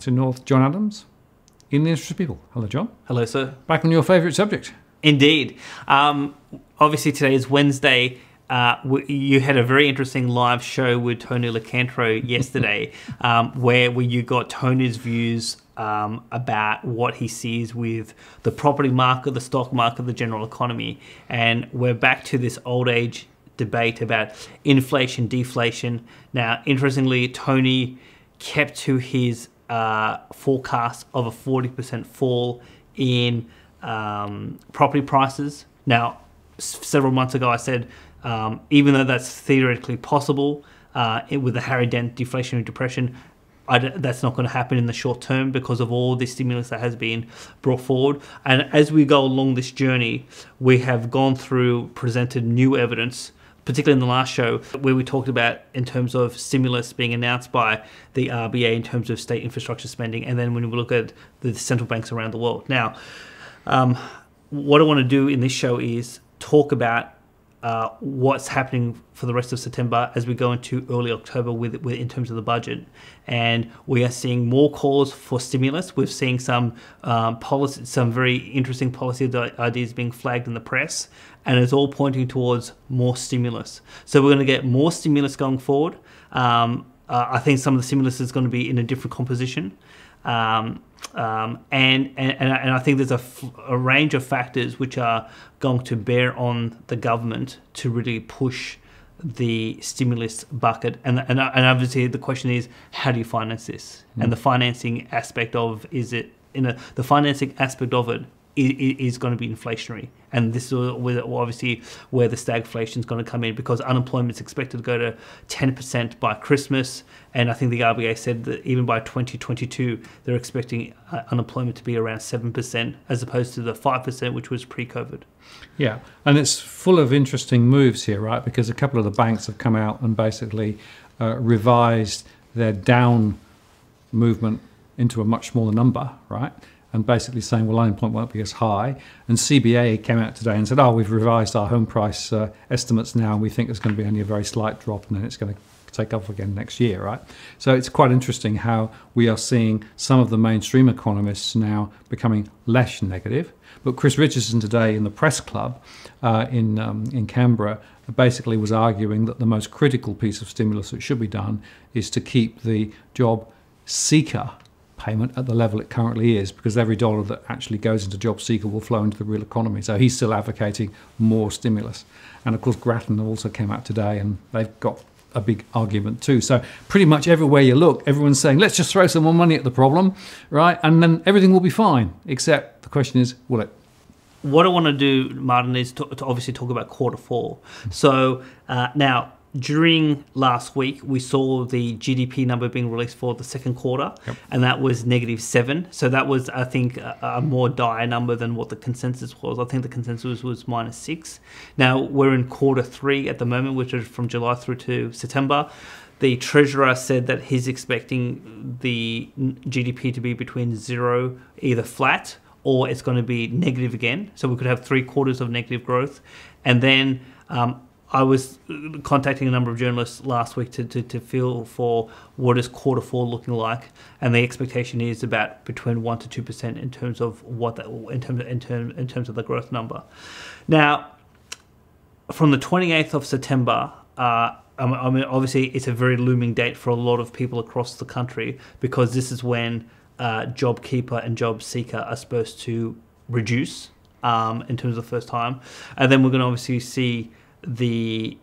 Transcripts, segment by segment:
Martin North, John Adams, in the interest of people. Hello, John. Hello, sir. Back on your favourite subject. Indeed. Um, obviously, today is Wednesday. Uh, you had a very interesting live show with Tony Locantro yesterday, um, where, where you got Tony's views um, about what he sees with the property market, the stock market, the general economy. And we're back to this old age debate about inflation, deflation. Now, interestingly, Tony kept to his uh, forecast of a 40% fall in um, property prices. Now, several months ago, I said um, even though that's theoretically possible uh, with the Harry Dent deflationary depression, that's not going to happen in the short term because of all the stimulus that has been brought forward. And as we go along this journey, we have gone through, presented new evidence particularly in the last show, where we talked about in terms of stimulus being announced by the RBA in terms of state infrastructure spending, and then when we look at the central banks around the world. Now, um, what I want to do in this show is talk about uh, what's happening for the rest of September as we go into early October with, with, in terms of the budget, and we are seeing more calls for stimulus. We're seeing some um, policy, some very interesting policy ideas being flagged in the press, and it's all pointing towards more stimulus. So we're going to get more stimulus going forward. Um, uh, I think some of the stimulus is going to be in a different composition. Um, um, and, and, and I think there's a, a range of factors which are going to bear on the government to really push the stimulus bucket. And, and, and obviously, the question is how do you finance this? Mm. And the financing aspect of is it in a, the financing aspect of it is going to be inflationary. And this is obviously where the stagflation is going to come in because unemployment is expected to go to 10% by Christmas. And I think the RBA said that even by 2022, they're expecting uh, unemployment to be around 7% as opposed to the 5% which was pre COVID. Yeah. And it's full of interesting moves here, right? Because a couple of the banks have come out and basically uh, revised their down movement into a much smaller number, right? And basically saying, well, unemployment won't be as high. And CBA came out today and said, oh, we've revised our home price uh, estimates now, and we think there's going to be only a very slight drop, and then it's going to take off again next year, right? So it's quite interesting how we are seeing some of the mainstream economists now becoming less negative. But Chris Richardson today in the press club uh, in um, in Canberra basically was arguing that the most critical piece of stimulus that should be done is to keep the job seeker payment at the level it currently is because every dollar that actually goes into job seeker will flow into the real economy. So he's still advocating more stimulus. And of course, Grattan also came out today and they've got a big argument too. So pretty much everywhere you look, everyone's saying, let's just throw some more money at the problem, right? And then everything will be fine. Except the question is, will it? What I want to do, Martin, is to, to obviously talk about quarter four. So uh, now during last week, we saw the GDP number being released for the second quarter, yep. and that was negative seven. So that was, I think, a, a, more dire number than what the consensus was. I think the consensus was minus six. Now we're in quarter three at the moment, which is from July through to September. The treasurer said that he's expecting the GDP to be between zero, either flat or it's going to be negative again. So we could have three quarters of negative growth, and then um, I was contacting a number of journalists last week to, to, to feel for what is quarter four looking like, and the expectation is about between one to two percent in terms of what that in terms in, term, in terms of the growth number. Now, from the 28th of September, uh, I mean, obviously, it's a very looming date for a lot of people across the country because this is when uh, JobKeeper and JobSeeker are supposed to reduce um, in terms of the first time, and then we're going to obviously see the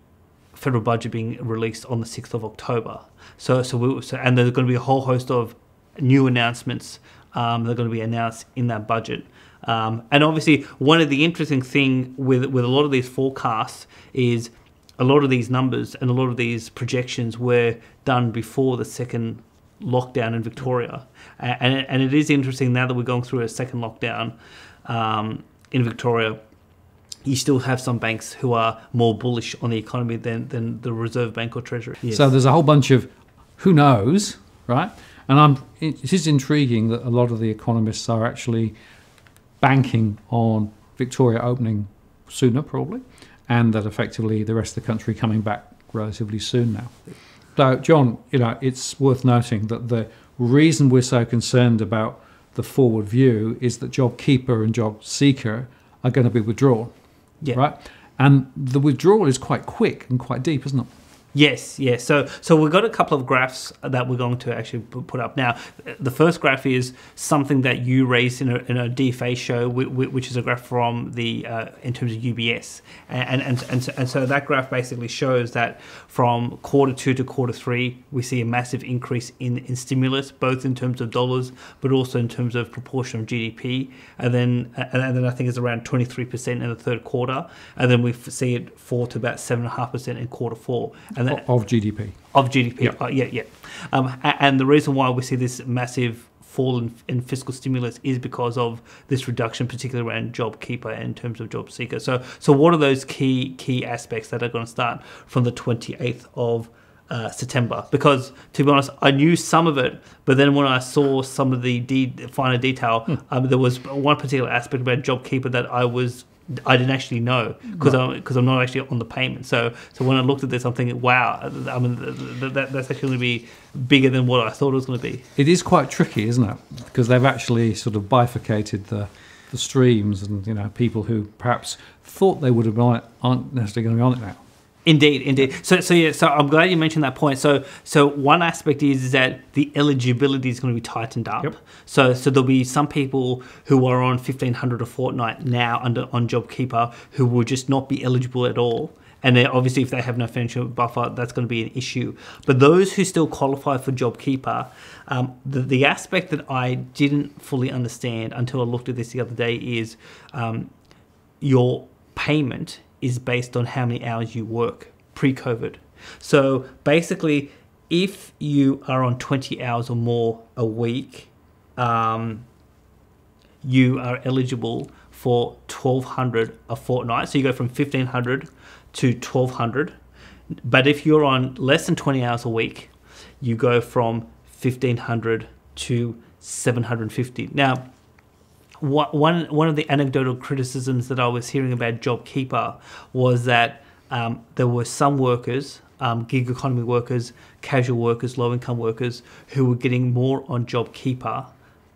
federal budget being released on the 6th of October. So, so, we, so and there's going to be a whole host of new announcements um, that are going to be announced in that budget. Um, and obviously, one of the interesting thing with with a lot of these forecasts is a lot of these numbers and a lot of these projections were done before the second lockdown in Victoria. And, and it is interesting now that we're going through a second lockdown um, in Victoria you still have some banks who are more bullish on the economy than, than the Reserve Bank or Treasury. Yes. So there's a whole bunch of who knows, right? And I'm, it is intriguing that a lot of the economists are actually banking on Victoria opening sooner, probably, and that effectively the rest of the country coming back relatively soon now. So, John, you know, it's worth noting that the reason we're so concerned about the forward view is that JobKeeper and JobSeeker are going to be withdrawn, Yeah. right? And the withdrawal is quite quick and quite deep, isn't it? Yes, yes. So, so we've got a couple of graphs that we're going to actually put up now. The first graph is something that you raised in a, in a DFA show, whi- whi- which is a graph from the uh, in terms of UBS, and and and so, and so that graph basically shows that from quarter two to quarter three, we see a massive increase in, in stimulus, both in terms of dollars, but also in terms of proportion of GDP, and then and then I think it's around twenty three percent in the third quarter, and then we see it fall to about seven and a half percent in quarter four, and Of GDP. of GDP. Yeah. Uh, yeah, yeah. Um, and the reason why we see this massive fall in, in fiscal stimulus is because of this reduction, particularly around JobKeeper in terms of job seeker. So, so what are those key key aspects that are going to start from the 28th of uh, September? Because to be honest, I knew some of it, but then when I saw some of the de- finer detail, um, there was one particular aspect about JobKeeper that I was I didn't actually know because I'm because I'm not actually on the payment. So so when I looked at this, I'm thinking, wow, I mean th- th- that, that's actually going to be bigger than what I thought it was going to be. It is quite tricky, isn't it? Because they've actually sort of bifurcated the, the streams, and you know, people who perhaps thought they would have been on it aren't necessarily going to be on it now. Indeed, indeed. So, so yeah. So I'm glad you mentioned that point. So, so one aspect is, is that the eligibility is going to be tightened up. Yep. So, so there'll be some people who are on 1500 a fortnight now under on JobKeeper who will just not be eligible at all. And then obviously, if they have no financial buffer, that's going to be an issue. But those who still qualify for JobKeeper, um, the, the aspect that I didn't fully understand until I looked at this the other day is um, your payment is based on how many hours you work pre COVID. So basically, if you are on 20 hours or more a week, um, you are eligible for 1200 a fortnight. So you go from 1500 to 1200. But if you're on less than 20 hours a week, you go from 1500 to 750. Now, one one one of the anecdotal criticisms that I was hearing about JobKeeper was that um, there were some workers, um, gig economy workers, casual workers, low income workers, who were getting more on JobKeeper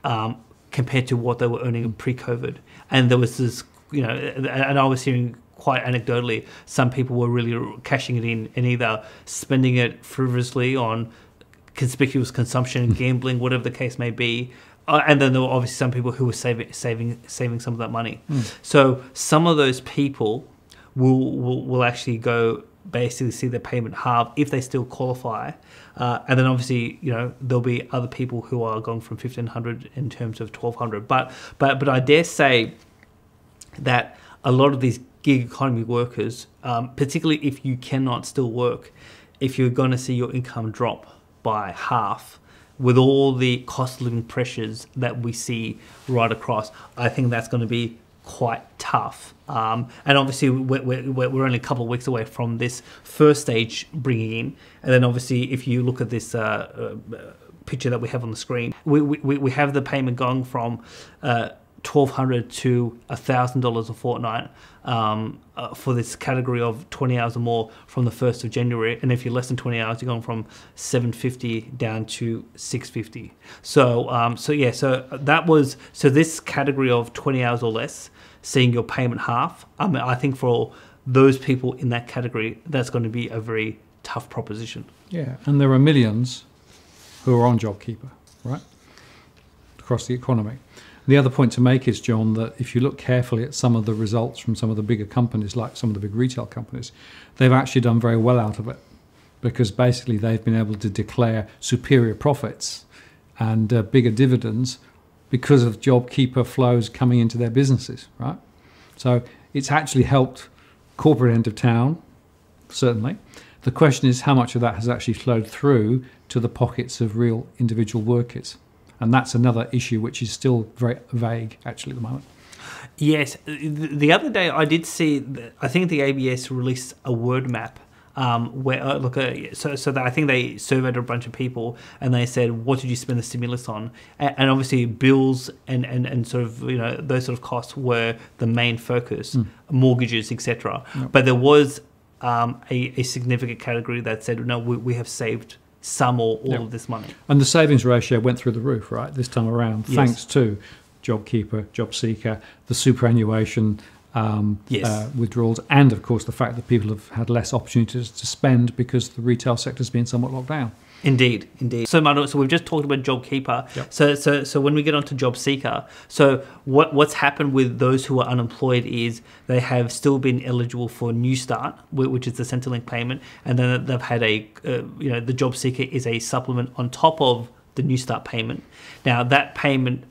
um, compared to what they were earning pre-COVID, and there was this, you know, and I was hearing quite anecdotally, some people were really cashing it in and either spending it frivolously on conspicuous consumption, gambling, whatever the case may be. Uh, and then there were obviously some people who were saving, saving, saving some of that money. So some of those people will, will will actually go basically see their payment halved if they still qualify. Uh, and then obviously, you know, there'll be other people who are going from fifteen hundred in terms of twelve hundred. But but but I dare say that a lot of these gig economy workers, um, particularly if you cannot still work, if you're going to see your income drop by half with all the cost living pressures that we see right across, I think that's going to be quite tough. Um, and obviously, we're, we're, we're only a couple of weeks away from this first stage bringing in. And then, obviously, if you look at this uh, uh, picture that we have on the screen, we, we, we have the payment going from uh, twelve hundred to thousand dollars a fortnight um, uh, for this category of twenty hours or more from the first of January, and if you're less than twenty hours, you're going from seven fifty down to six fifty. So, um, so yeah, so that was so this category of twenty hours or less, seeing your payment half. I mean, I think for all those people in that category, that's going to be a very tough proposition. Yeah, and there are millions who are on JobKeeper, right, across the economy. The other point to make is, John, that if you look carefully at some of the results from some of the bigger companies, like some of the big retail companies, they've actually done very well out of it because basically they've been able to declare superior profits and uh, bigger dividends because of JobKeeper flows coming into their businesses, right? So it's actually helped corporate end of town, certainly. The question is how much of that has actually flowed through to the pockets of real individual workers. And that's another issue which is still very vague, actually, at the moment. Yes, the the other day I did see. I think the ABS released a word map. Um, where uh, look, uh, so so that I think they surveyed a bunch of people and they said, "What did you spend the stimulus on?" And, and obviously, bills and, and, and sort of you know those sort of costs were the main focus, mortgages, etc. But there was um, a, a significant category that said, "No, we, we have saved some or all Yep. of this money. And the savings ratio went through the roof, right, this time around, Yes. thanks to JobKeeper, JobSeeker, the superannuation um, Yes. uh, withdrawals, and of course the fact that people have had less opportunities to spend because the retail sector's been somewhat locked down. Indeed, indeed. So, Manu, so we've just talked about JobKeeper. Yep. So, so, so when we get onto JobSeeker, so what what's happened with those who are unemployed is they have still been eligible for New Start, which is the Centrelink payment, and then they've had a, uh, you know, the JobSeeker is a supplement on top of the New Start payment. Now, that payment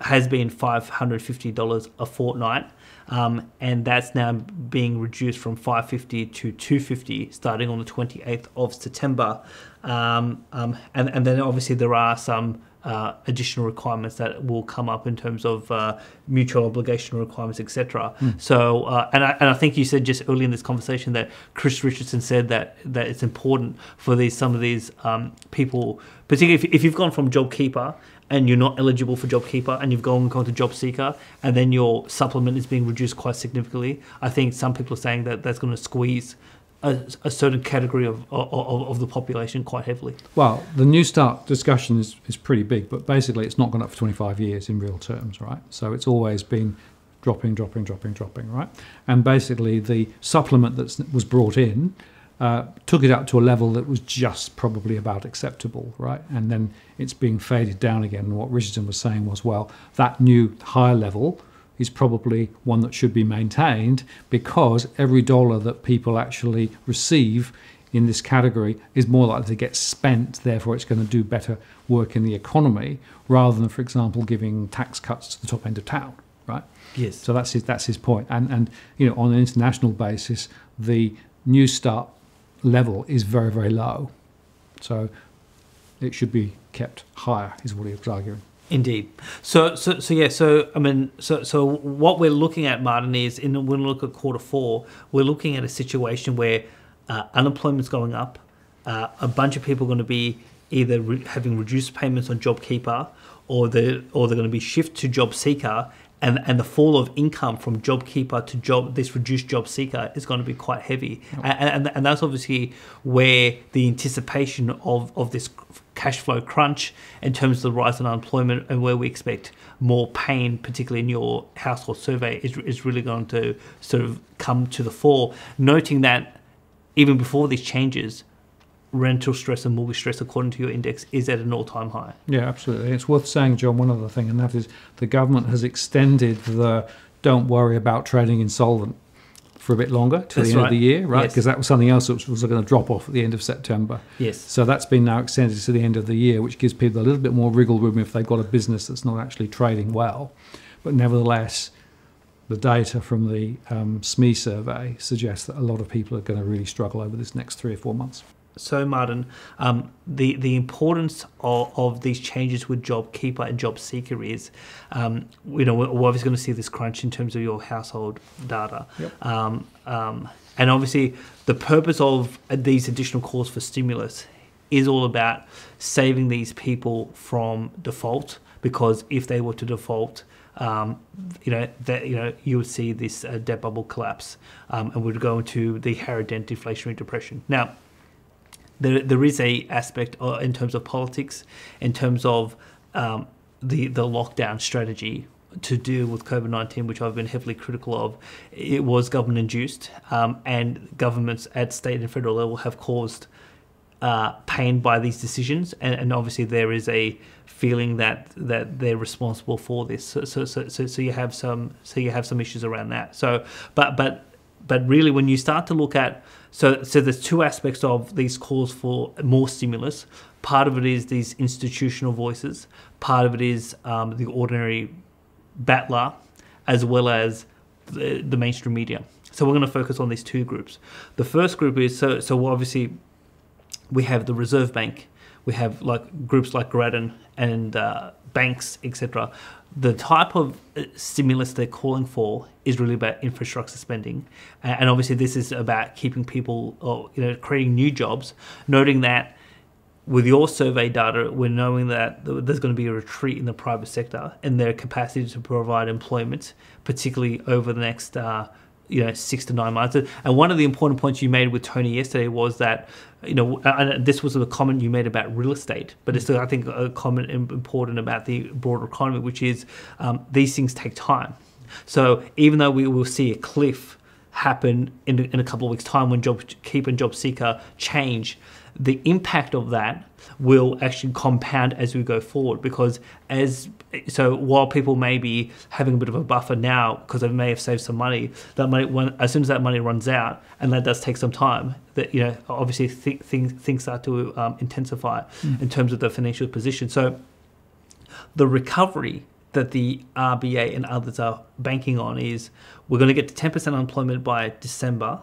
has been five hundred fifty dollars a fortnight. Um, and that's now being reduced from 550 to 250 starting on the 28th of September. Um, um, and, and then obviously there are some uh, additional requirements that will come up in terms of uh, mutual obligation requirements, etc. So, uh, and, I, and I think you said just early in this conversation that Chris Richardson said that that it's important for these some of these um, people, particularly if, if you've gone from JobKeeper and you're not eligible for JobKeeper and you've gone, gone to JobSeeker and then your supplement is being reduced quite significantly, I think some people are saying that that's going to squeeze a, a certain category of, of, of the population quite heavily. Well, the New Start discussion is, is pretty big, but basically it's not gone up for 25 years in real terms, right? So it's always been dropping, dropping, dropping, dropping, right? And basically the supplement that was brought in uh, took it up to a level that was just probably about acceptable, right? And then it's being faded down again. And what Richardson was saying was, well, that new higher level is probably one that should be maintained because every dollar that people actually receive in this category is more likely to get spent, therefore it's going to do better work in the economy rather than, for example, giving tax cuts to the top end of town, right? Yes. So that's his that's his point. And and you know on an international basis, the New Start level is very very low, so it should be kept higher, is what he was arguing. Indeed. So, so, so yeah. So, I mean, so, so what we're looking at, Martin, is in when we look at quarter four, we're looking at a situation where uh, unemployment's going up. Uh, a bunch of people are going to be either re- having reduced payments on JobKeeper, or they or they're going to be shift to JobSeeker, and and the fall of income from JobKeeper to job this reduced job seeker is going to be quite heavy, and, and and that's obviously where the anticipation of of this cash flow crunch in terms of the rise in unemployment and where we expect more pain, particularly in your household survey, is, is really going to sort of come to the fore. Noting that even before these changes, rental stress and mortgage stress, according to your index, is at an all time high. Yeah, absolutely. It's worth saying, John, one other thing, and that is the government has extended the don't worry about trading insolvent for a bit longer to That's the end right. of the year, right? Yes. Because that was something else that was, was going to drop off at the end of September. Yes. So that's been now extended to the end of the year, which gives people a little bit more wriggle room if they've got a business that's not actually trading well. But nevertheless, the data from the um, SME survey suggests that a lot of people are going to really struggle over this next three or four months. So, Martin, um, the the importance of, of these changes with JobKeeper and JobSeeker is, um, you know, we're we're obviously going to see this crunch in terms of your household data, Yep. um, um, and obviously the purpose of these additional calls for stimulus is all about saving these people from default. Because if they were to default, um, you know that you know you would see this uh, debt bubble collapse, um, and would go into the Harry Dent deflationary depression. Now there, there is a aspect uh, in terms of politics, in terms of um, the the lockdown strategy to deal with COVID nineteen, which I've been heavily critical of. It was government induced, um, and governments at state and federal level have caused uh, pain by these decisions, and, and obviously there is a feeling that that they're responsible for this. So so, so so so you have some so you have some issues around that. So but but but really when you start to look at so so there's two aspects of these calls for more stimulus. Part of it is these institutional voices. Part of it is um, the ordinary battler, as well as the, the mainstream media. So we're going to focus on these two groups. The first group is so so obviously we have the Reserve Bank, we have like groups like Grattan and uh, banks, etc. The type of uh, stimulus they're calling for is really about infrastructure spending, and obviously this is about keeping people, or you know, creating new jobs. Noting that with your survey data, we're knowing that there's going to be a retreat in the private sector and their capacity to provide employment, particularly over the next uh, you know six to nine months. And one of the important points you made with Tony yesterday was that you know, and this was a comment you made about real estate, but it's I think a comment important about the broader economy, which is um, these things take time. So even though we will see a cliff happen in, in a couple of weeks' time when JobKeeper and JobSeeker change, the impact of that will actually compound as we go forward because as so while people may be having a bit of a buffer now because they may have saved some money that money when as soon as that money runs out and that does take some time that you know obviously th- things things start to um, intensify mm. in terms of the financial position so the recovery that the RBA and others are banking on is we're going to get to 10% unemployment by December,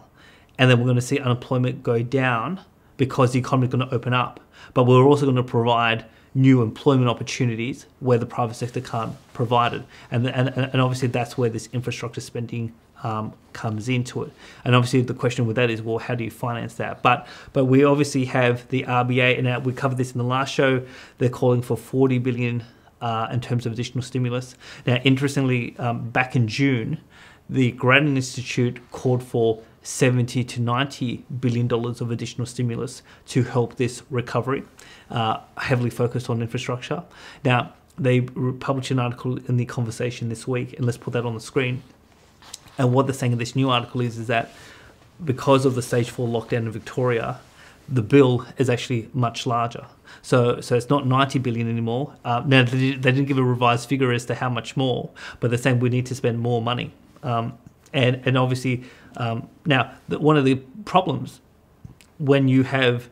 and then we're going to see unemployment go down because the economy is going to open up. But we're also going to provide new employment opportunities where the private sector can't provide it. And, and, and obviously, that's where this infrastructure spending um, comes into it. And obviously, the question with that is, well, how do you finance that? But but we obviously have the RBA, and we covered this in the last show. They're calling for 40 billion uh, in terms of additional stimulus. Now, interestingly, um, back in June, the Grattan Institute called for 70 to 90 billion dollars of additional stimulus to help this recovery, uh, heavily focused on infrastructure. Now, they published an article in the conversation this week, and let's put that on the screen. And what they're saying in this new article is, is that because of the stage four lockdown in Victoria, the bill is actually much larger. So, so it's not 90 billion anymore. Uh, now they, didn't give a revised figure as to how much more, but they're saying we need to spend more money. Um, and and obviously um, now the, one of the problems when you have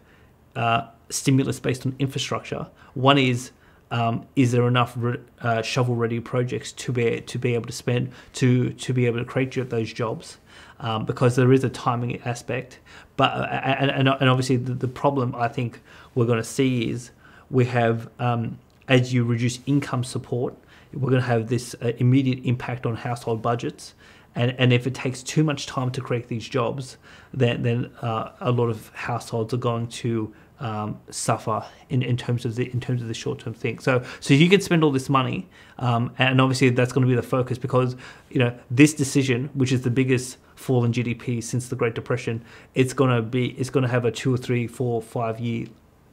uh, stimulus based on infrastructure, one is um, is there enough re- uh, shovel ready projects to be to be able to spend to to be able to create those jobs? Um, because there is a timing aspect, but uh, and, and, and obviously the, the problem I think we're going to see is we have um, as you reduce income support, we're going to have this uh, immediate impact on household budgets. And, and if it takes too much time to create these jobs, then, then uh, a lot of households are going to um, suffer in, in terms of the in terms of the short term thing. So so you can spend all this money, um, and obviously that's going to be the focus because you know this decision, which is the biggest fall in GDP since the Great Depression, it's going to be it's going to have a two or three, four, five year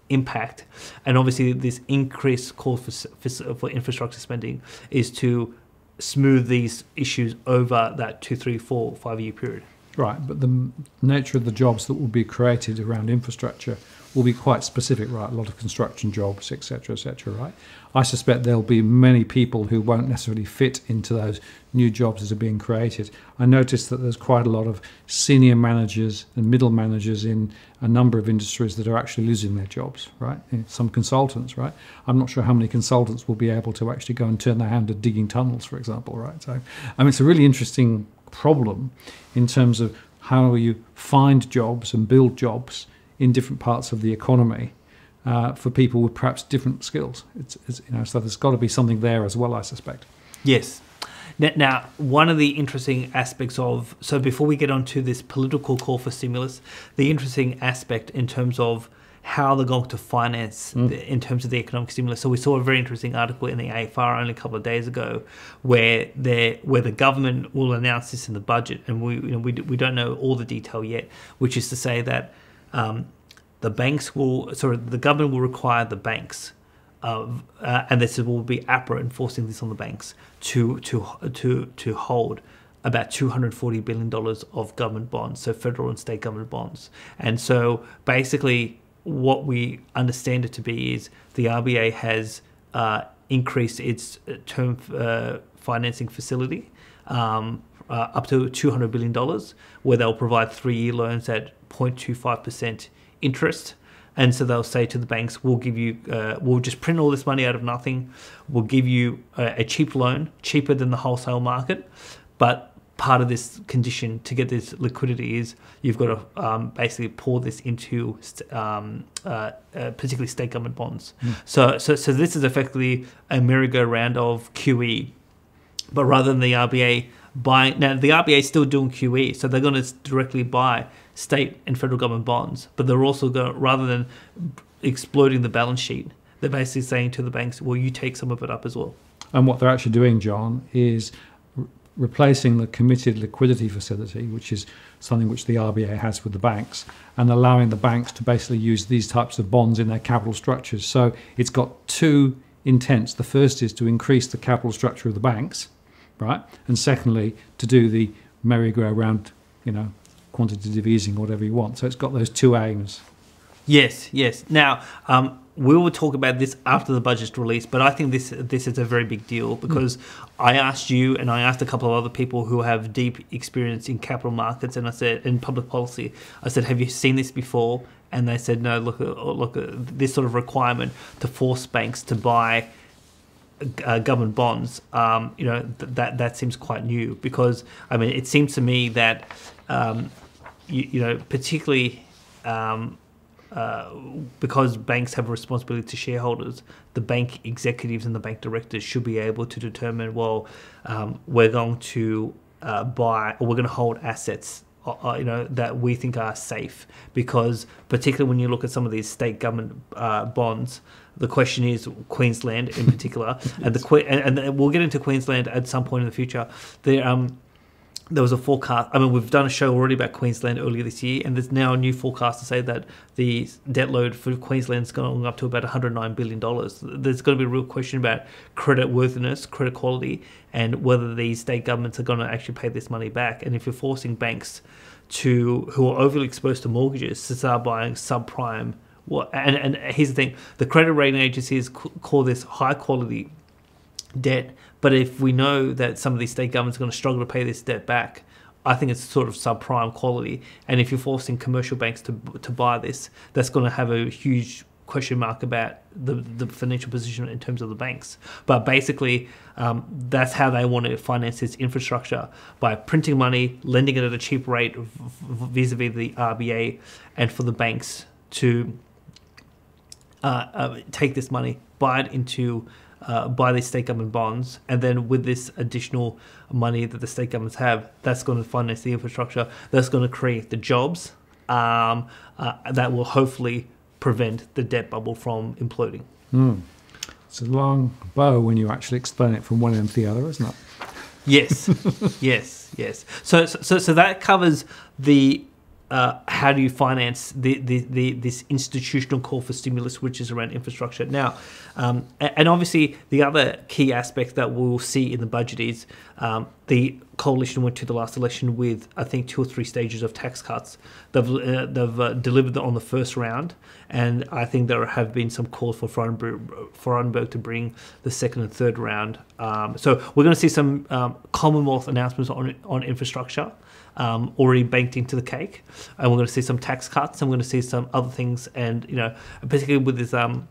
impact, and obviously this increased call for for, for infrastructure spending is to smooth these issues over that two, three, four, five year period. Right, but the nature of the jobs that will be created around infrastructure will be quite specific, right? A lot of construction jobs, etc., etc., right? I suspect there'll be many people who won't necessarily fit into those new jobs that are being created. I noticed that there's quite a lot of senior managers and middle managers in a number of industries that are actually losing their jobs, right? Eh, some consultants, right? I'm not sure how many consultants will be able to actually go and turn their hand at digging tunnels, for example, right? So, I mean, it's a really interesting problem in terms of how you find jobs and build jobs in different parts of the economy uh, for people with perhaps different skills. It's, it's, you know, so there's got to be something there as well, I suspect. Yes. Now, one of the interesting aspects of so before we get on to this political call for stimulus, the interesting aspect in terms of how they're going to finance mm. the, in terms of the economic stimulus. So we saw a very interesting article in the AFR only a couple of days ago, where they where the government will announce this in the budget, and we you know, we we don't know all the detail yet, which is to say that um, the banks will, sorry, the government will require the banks, uh, uh, and this will be APRA enforcing this on the banks to to to to hold about 240 billion dollars of government bonds, so federal and state government bonds, and so basically what we understand it to be is the RBA has uh, increased its uh, term uh, financing facility. Um, uh, up to $200 billion, where they'll provide three year loans at 0.25% interest. And so they'll say to the banks, we'll give you, uh, we'll just print all this money out of nothing. We'll give you a, a cheap loan, cheaper than the wholesale market. But part of this condition to get this liquidity is you've got to um, basically pour this into um, uh, uh, particularly state government bonds. Mm. So, so, so this is effectively a merry-go-round of QE, but rather than the RBA buying now, the RBA is still doing QE, so they're going to directly buy state and federal government bonds, but they're also going rather than exploiting the balance sheet, they're basically saying to the banks, "Well, you take some of it up as well." And what they're actually doing, John, is replacing the committed liquidity facility, which is something which the RBA has with the banks, and allowing the banks to basically use these types of bonds in their capital structures. So it's got two intents. The first is to increase the capital structure of the banks, right? And secondly, to do the merry-go-round, you know, quantitative easing, whatever you want. So it's got those two aims. Yes, yes. Now, um, we will talk about this after the budget's released, but I think this this is a very big deal because mm. I asked you and I asked a couple of other people who have deep experience in capital markets and I said in public policy, I said, "Have you seen this before?" And they said, "No. Look, look, this sort of requirement to force banks to buy." Uh, government bonds, um, you know, th- that that seems quite new because I mean, it seems to me that um, you, you, know, particularly um, uh, because banks have a responsibility to shareholders, the bank executives and the bank directors should be able to determine, well, um, we're going to uh, buy or we're going to hold assets. Uh, uh, you know that we think are safe because, particularly when you look at some of these state government uh, bonds, the question is Queensland in particular, and the and, and, we'll get into Queensland at some point in the future. The um, there was a forecast. I mean, we've done a show already about Queensland earlier this year, and there's now a new forecast to say that the debt load for Queensland is going up to about 109 billion dollars. There's going to be a real question about credit worthiness, credit quality, and whether these state governments are going to actually pay this money back. And if you're forcing banks to who are overly exposed to mortgages to start buying subprime, what? And and here's the thing: the credit rating agencies call this high quality debt but if we know that some of these state governments are going to struggle to pay this debt back, I think it's sort of subprime quality. And if you're forcing commercial banks to to buy this, that's going to have a huge question mark about the, the financial position in terms of the banks. But basically, um, that's how they want to finance this infrastructure by printing money, lending it at a cheap rate vis a vis the RBA, and for the banks to uh, uh, take this money, buy it into uh, by these state government bonds, and then with this additional money that the state governments have, that's going to finance the infrastructure. That's going to create the jobs um, uh, that will hopefully prevent the debt bubble from imploding. Mm. It's a long bow when you actually explain it from one end to the other, isn't it? Yes, yes, yes. So, so, so that covers the uh, how do you finance the, the, the, this institutional call for stimulus, which is around infrastructure? Now, um, and obviously, the other key aspect that we'll see in the budget is um, the coalition went to the last election with, I think, two or three stages of tax cuts. They've, uh, they've uh, delivered on the first round, and I think there have been some calls for Frydenberg to bring the second and third round. Um, so we're going to see some um, Commonwealth announcements on on infrastructure um, already banked into the cake, and we're going to see some tax cuts, and we're going to see some other things, and you know, particularly with this um,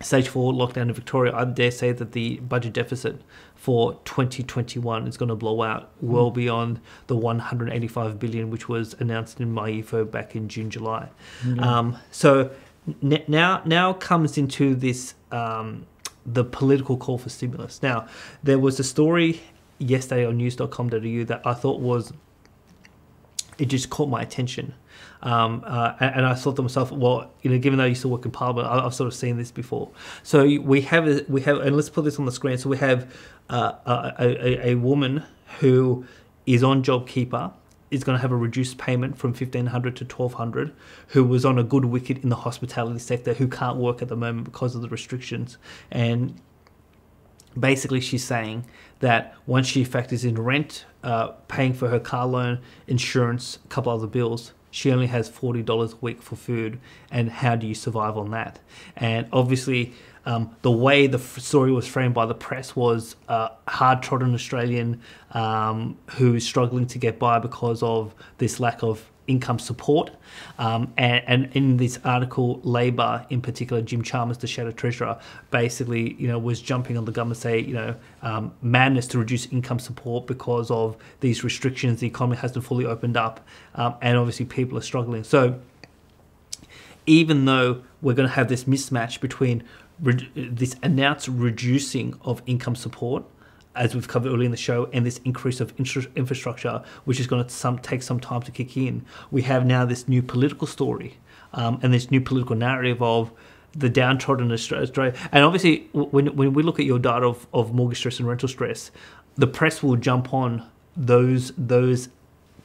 stage four lockdown in Victoria, I dare say that the budget deficit for 2021 is going to blow out well mm. beyond the 185 billion, which was announced in MYEFO back in June, July. Mm-hmm. Um, so n- now, now comes into this um, the political call for stimulus. Now, there was a story yesterday on news.com.au that I thought was it just caught my attention. Um, uh, and, I thought to myself, well, you know, given that I used to work in Parliament, I, have sort of seen this before. So we have, we have, and let's put this on the screen. So we have uh, a, a, a, woman who is on JobKeeper, is going to have a reduced payment from fifteen hundred to twelve hundred. Who was on a good wicket in the hospitality sector, who can't work at the moment because of the restrictions, and basically she's saying that once she factors in rent, uh, paying for her car loan, insurance, a couple other bills, she only has $40 a week for food. And how do you survive on that? And obviously, um, the way the story was framed by the press was a hard trodden Australian um, who's struggling to get by because of this lack of income support. Um, and, and, in this article, Labor, in particular, Jim Chalmers, the shadow treasurer, basically, you know, was jumping on the government, say, you know, um, madness to reduce income support because of these restrictions. The economy hasn't fully opened up, um, and obviously people are struggling. So, even though we're going to have this mismatch between this announced reducing of income support as we've covered earlier in the show, and this increase of infrastructure, which is going to some, take some time to kick in. We have now this new political story um, and this new political narrative of the downtrodden Australia. And obviously, when, when we look at your data of, of mortgage stress and rental stress, the press will jump on those those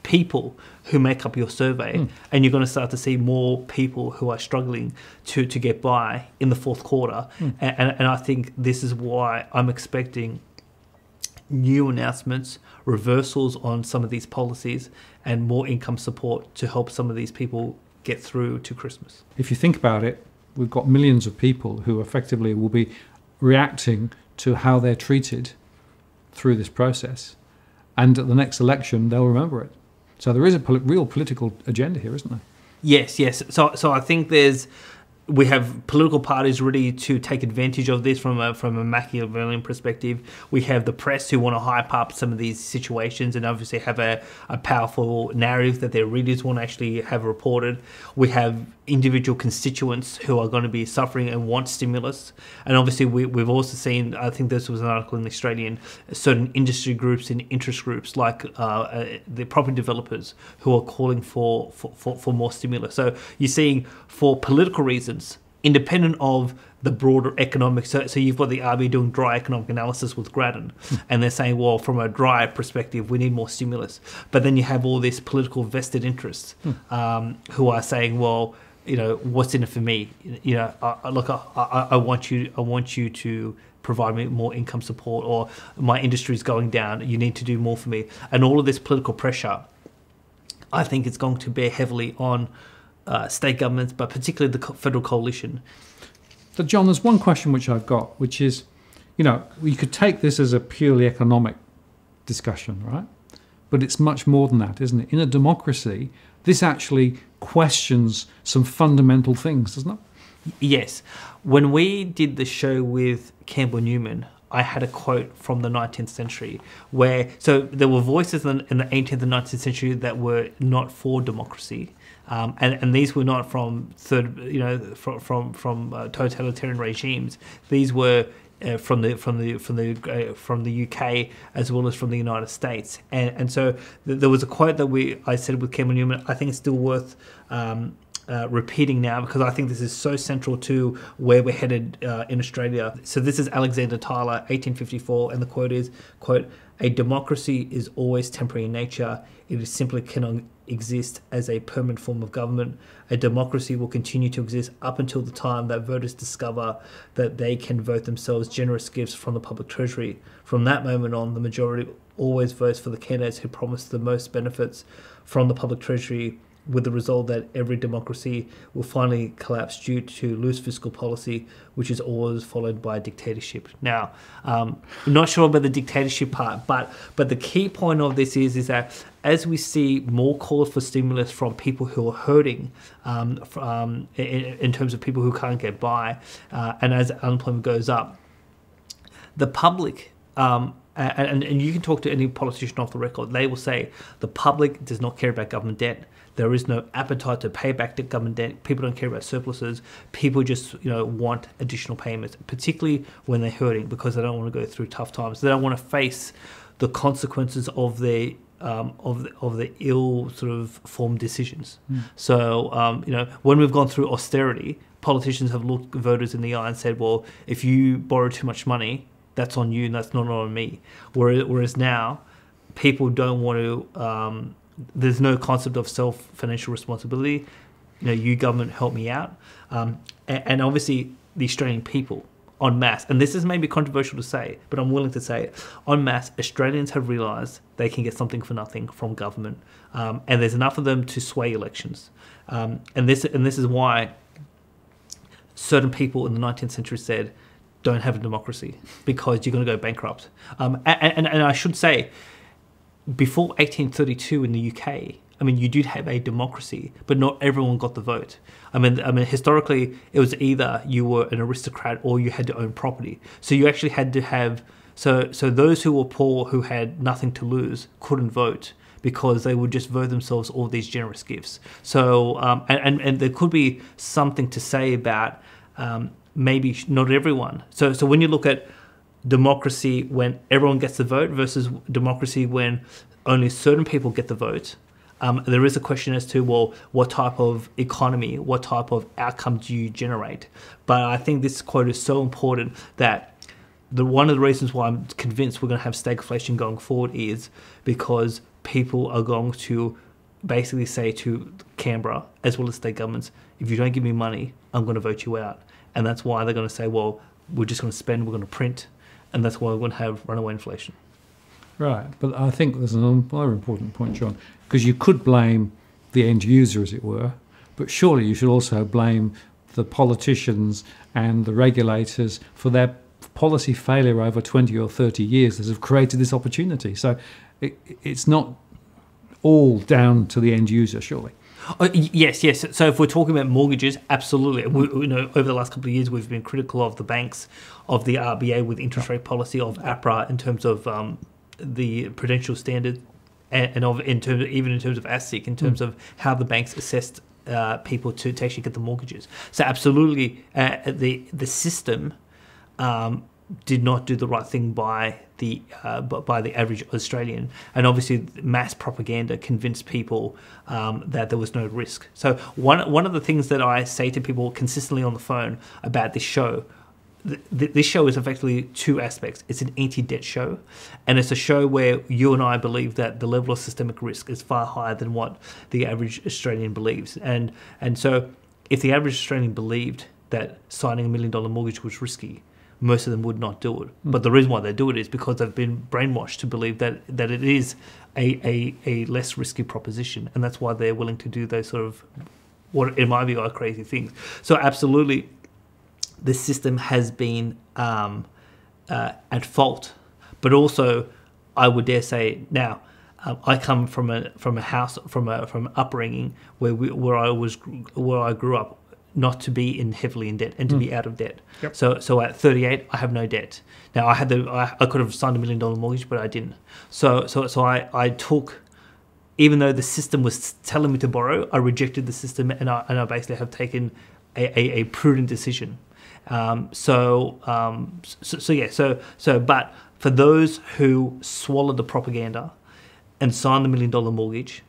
people who make up your survey, Mm. and you're going to start to see more people who are struggling to to get by in the fourth quarter. Mm. And, and I think this is why I'm expecting new announcements, reversals on some of these policies, and more income support to help some of these people get through to Christmas. If you think about it, we've got millions of people who effectively will be reacting to how they're treated through this process. And at the next election, they'll remember it. So there is a pol- real political agenda here, isn't there? Yes, yes. So, so I think there's we have political parties ready to take advantage of this from a from a Machiavellian perspective. We have the press who want to hype up some of these situations and obviously have a, a powerful narrative that their readers want to actually have reported. We have individual constituents who are going to be suffering and want stimulus. And obviously, we, we've also seen, I think this was an article in the Australian, certain industry groups and interest groups like uh, uh, the property developers who are calling for, for, for, for more stimulus. So you're seeing for political reasons, independent of the broader economic. So, so you've got the RB doing dry economic analysis with Grattan, and they're saying, well, from a dry perspective, we need more stimulus. But then you have all these political vested interests um, who are saying, well, you know, what's in it for me? You know, I, I- look, I, I, I want you, I want you to provide me more income support, or my industry is going down. You need to do more for me, and all of this political pressure. I think it's going to bear heavily on uh, state governments, but particularly the federal coalition. So, John, there's one question which I've got, which is, you know, you could take this as a purely economic discussion, right? But it's much more than that, isn't it? In a democracy, this actually questions some fundamental things, doesn't it? Yes. When we did the show with Campbell Newman, I had a quote from the 19th century where, so there were voices in, in the 18th and 19th century that were not for democracy. Um, and, and these were not from third, you know, from from, from uh, totalitarian regimes. These were uh, from the from the from the uh, from the UK as well as from the United States. And and so th- there was a quote that we I said with Campbell Newman. I think it's still worth. Um, uh, repeating now because I think this is so central to where we're headed uh, in Australia. So this is Alexander Tyler, 1854, and the quote is, "quote A democracy is always temporary in nature. It is simply cannot exist as a permanent form of government. A democracy will continue to exist up until the time that voters discover that they can vote themselves generous gifts from the public treasury. From that moment on, the majority always votes for the candidates who promise the most benefits from the public treasury." With the result that every democracy will finally collapse due to loose fiscal policy, which is always followed by a dictatorship. Now, um, I'm not sure about the dictatorship part, but but the key point of this is is that as we see more calls for stimulus from people who are hurting, um, f- um, in, in terms of people who can't get by, uh, and as unemployment goes up, the public um, and, and you can talk to any politician off the record they will say the public does not care about government debt there is no appetite to pay back the government debt people don't care about surpluses people just you know want additional payments particularly when they're hurting because they don't want to go through tough times they don't want to face the consequences of their um, of the, of the ill sort of formed decisions. So um, you know when we've gone through austerity, politicians have looked voters in the eye and said, "Well, if you borrow too much money, that's on you, and that's not on me." Whereas, whereas now, people don't want to. Um, there's no concept of self financial responsibility. You know, you government help me out, um, and, and obviously the Australian people en masse, and this is maybe controversial to say, but I'm willing to say it. En masse, Australians have realised they can get something for nothing from government, um, and there's enough of them to sway elections. Um, and this and this is why certain people in the 19th century said, "Don't have a democracy because you're going to go bankrupt." Um, and, and, and I should say, before 1832 in the UK, I mean, you did have a democracy, but not everyone got the vote. I mean, I mean, historically, it was either you were an aristocrat or you had to own property. So you actually had to have so so those who were poor who had nothing to lose couldn't vote because they would just vote themselves all these generous gifts. So um, and, and and there could be something to say about um, maybe not everyone. So so when you look at democracy when everyone gets the vote versus democracy when only certain people get the vote. Um, there is a question as to well, what type of economy, what type of outcome do you generate? But I think this quote is so important that the one of the reasons why I'm convinced we're going to have stagflation going forward is because people are going to basically say to Canberra as well as state governments, if you don't give me money, I'm going to vote you out. And that's why they're going to say, well, we're just going to spend, we're going to print, and that's why we're going to have runaway inflation. Right, but I think there's another important point, John, because you could blame the end user, as it were, but surely you should also blame the politicians and the regulators for their policy failure over 20 or 30 years that have created this opportunity. So it, it's not all down to the end user, surely. Oh, yes, yes. So if we're talking about mortgages, absolutely. We, you know, over the last couple of years, we've been critical of the banks, of the RBA with interest rate policy, of APRA in terms of um, the prudential standard, and, and, of in terms of, even in terms of ASIC, in terms mm. of how the banks assessed uh, people to, to actually get the mortgages. So absolutely, uh, the the system um, did not do the right thing by the uh, by the average Australian, and obviously mass propaganda convinced people um, that there was no risk. So one one of the things that I say to people consistently on the phone about this show. Th- this show is effectively two aspects. It's an anti-debt show, and it's a show where you and I believe that the level of systemic risk is far higher than what the average Australian believes. And and so, if the average Australian believed that signing a million dollar mortgage was risky, most of them would not do it. Mm. But the reason why they do it is because they've been brainwashed to believe that, that it is a, a, a less risky proposition. And that's why they're willing to do those sort of, what in my view are crazy things. So, absolutely, the system has been um, uh, at fault. But also, I would dare say now, um, I come from a from a house from a from upbringing where we, where I was where I grew up not to be in heavily in debt and to mm. be out of debt. Yep. So so at 38, I have no debt. Now I had the I, I could have signed a million dollar mortgage, but I didn't. So so so I I took. Even though the system was telling me to borrow, I rejected the system, and I, and I basically have taken a, a, a prudent decision. Um, so, um, so, so yeah, so so but for those who swallowed the propaganda and signed the million dollar mortgage,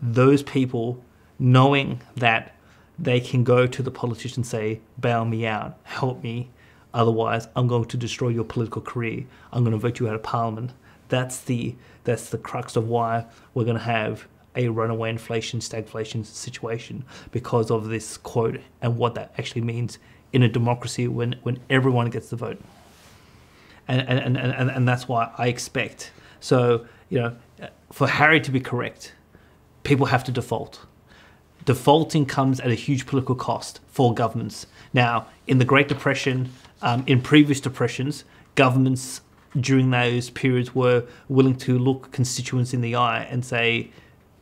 those people knowing that they can go to the politician and say, bail me out, help me, otherwise I'm going to destroy your political career. I'm going to vote you out of parliament. That's the that's the crux of why we're going to have a runaway inflation, stagflation situation because of this quote and what that actually means in a democracy when, when everyone gets the vote. And, and, and, and, and that's why I expect. So, you know, for Harry to be correct, people have to default defaulting comes at a huge political cost for governments. Now, in the Great Depression, um, in previous depressions, governments during those periods were willing to look constituents in the eye and say,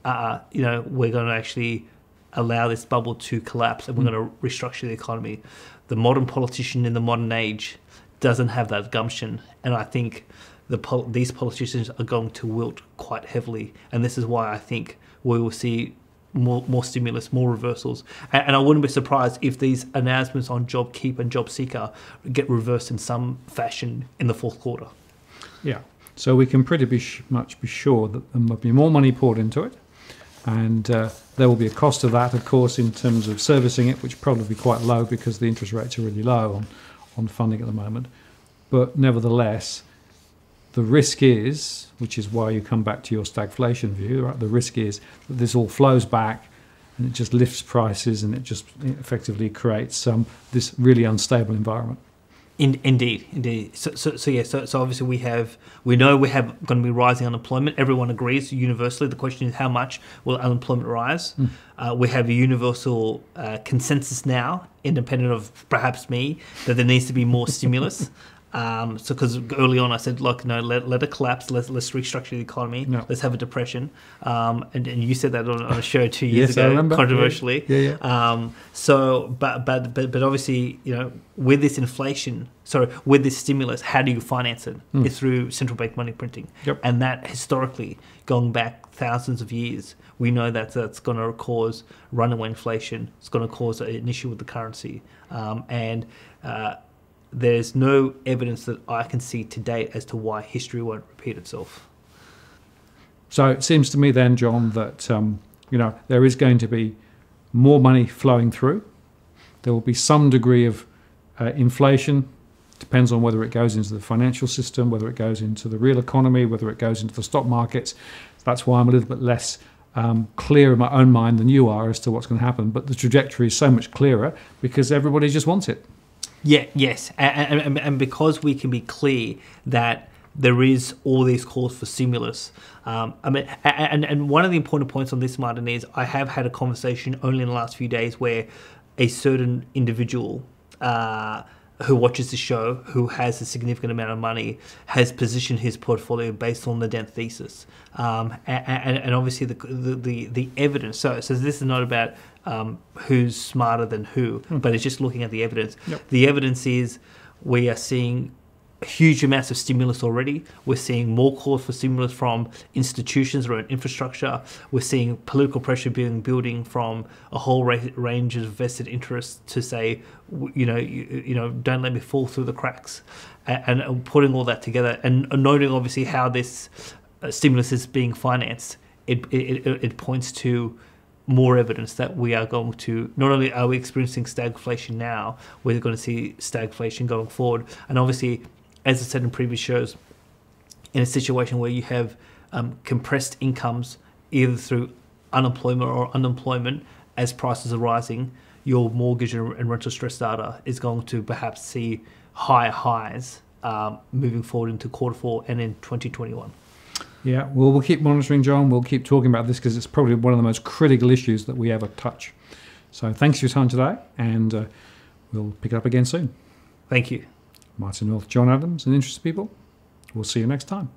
uh, you know, we're going to actually allow this bubble to collapse and we're mm. going to restructure the economy. The modern politician in the modern age doesn't have that gumption, and I think the pol- these politicians are going to wilt quite heavily, and this is why I think we will see more, more stimulus, more reversals. And, and, I wouldn't be surprised if these announcements on JobKeeper and JobSeeker get reversed in some fashion in the fourth quarter. Yeah. So we can pretty be much be sure that there might be more money poured into it. And uh, there will be a cost of that, of course, in terms of servicing it, which probably be quite low because the interest rates are really low on, on funding at the moment. But nevertheless, the risk is, which is why you come back to your stagflation view, right? The risk is that this all flows back and it just lifts prices and it just effectively creates um, this really unstable environment. In, indeed, indeed. So, so, so yeah. So, so obviously we have we know we have going to be rising unemployment. Everyone agrees universally. The question is how much will unemployment rise? Mm. Uh, we have a universal uh, consensus now, independent of perhaps me, that there needs to be more stimulus. Um, so because early on I said, look, no, let, let it collapse. Let's let's restructure the economy. No. Let's have a depression. Um, and, and you said that on, on a show two years yes, ago, controversially. Yeah, yeah. yeah. Um, so, but but but but obviously, you know, with this inflation, sorry, with this stimulus, how do you finance it? Mm. It's through central bank money printing. Yep. And that historically, going back thousands of years, we know that that's going to cause runaway inflation. It's going to cause an issue with the currency, um, and uh, there's no evidence that I can see to date as to why history won't repeat itself. So it seems to me then, John, that um, you know there is going to be more money flowing through. There will be some degree of uh, inflation Depends on whether it goes into the financial system, whether it goes into the real economy, whether it goes into the stock markets. That's why I'm a little bit less um, clear in my own mind than you are as to what's going to happen. But the trajectory is so much clearer because everybody just wants it. Yeah, yes, and, and, and because we can be clear that there is all these calls for stimulus. Um, I mean, and, and one of the important points on this, Martin, is I have had a conversation only in the last few days where a certain individual uh, who watches the show, who has a significant amount of money, has positioned his portfolio based on the Dent thesis, um, and, and, obviously the, the, the evidence. So, so this is not about um, who's smarter than who, mm. but it's just looking at the evidence. Yep. The evidence is we are seeing huge amounts of stimulus already. We're seeing more calls for stimulus from institutions around infrastructure. We're seeing political pressure being building from a whole range of vested interests to say, you know, you, you know, don't let me fall through the cracks, and, and putting all that together and noting obviously how this uh, stimulus is being financed. It, it, it points to more evidence that we are going to not only are we experiencing stagflation now, we're going to see stagflation going forward, and obviously as I said in previous shows, in a situation where you have um, compressed incomes either through unemployment or unemployment as prices are rising, your mortgage and rental stress data is going to perhaps see higher highs um, moving forward into quarter four and in 2021. Yeah, well, we'll keep monitoring, John. We'll keep talking about this because it's probably one of the most critical issues that we ever touch. So thanks for your time today, and uh, we'll pick it up again soon. Thank you. Martin North, John Adams, and interested people. We'll see you next time.